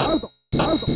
アウト。アウト。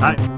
来